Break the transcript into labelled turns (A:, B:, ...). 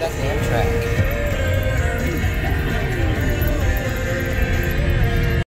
A: Gracias.